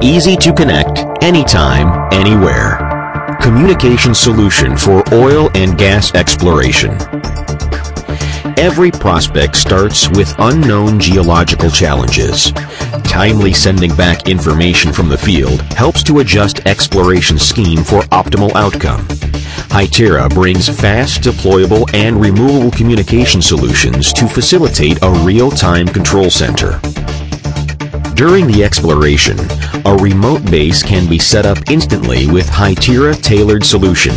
Easy to connect, anytime, anywhere. Communication solution for oil and gas exploration. Every prospect starts with unknown geological challenges. Timely sending back information from the field helps to adjust exploration scheme for optimal outcome. Hytera brings fast, deployable, and removable communication solutions to facilitate a real-time control center. During the exploration, a remote base can be set up instantly with Hytera tailored solution.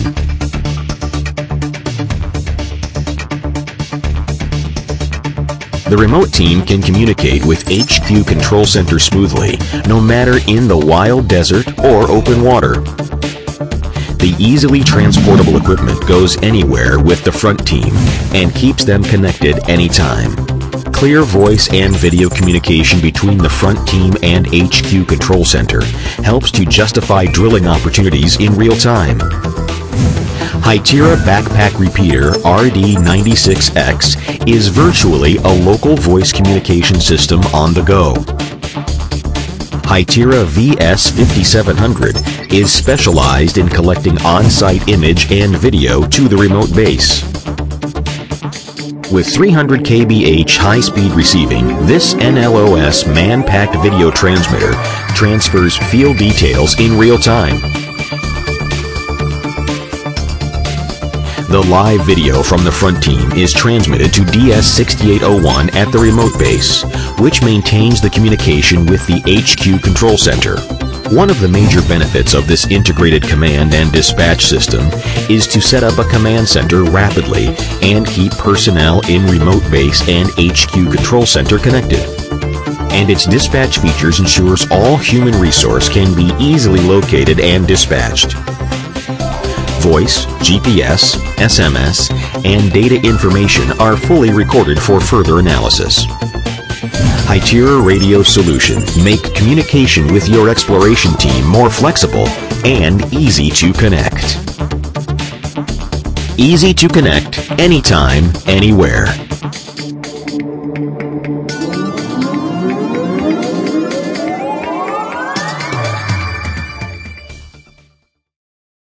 The remote team can communicate with HQ Control Center smoothly, no matter in the wild desert or open water. The easily transportable equipment goes anywhere with the front team and keeps them connected anytime. Clear voice and video communication between the front team and HQ Control Center helps to justify drilling opportunities in real time. Hytera Backpack Repeater RD96X is virtually a local voice communication system on the go. Hytera VS5700 is specialized in collecting on-site image and video to the remote base. With 300 kbh high-speed receiving, this NLOS man-packed video transmitter transfers field details in real time. The live video from the front team is transmitted to DS6801 at the remote base, which maintains the communication with the HQ control center. One of the major benefits of this integrated command and dispatch system is to set up a command center rapidly and keep personnel in remote base and HQ control center connected. And its dispatch features ensures all human resource can be easily located and dispatched voice, GPS, SMS, and data information are fully recorded for further analysis. Hytera Radio Solutions make communication with your exploration team more flexible and easy to connect. Easy to connect, anytime, anywhere.